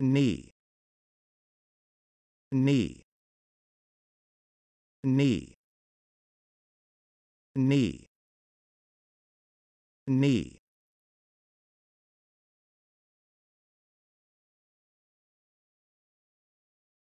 knee. Knee. Knee. Knee. knee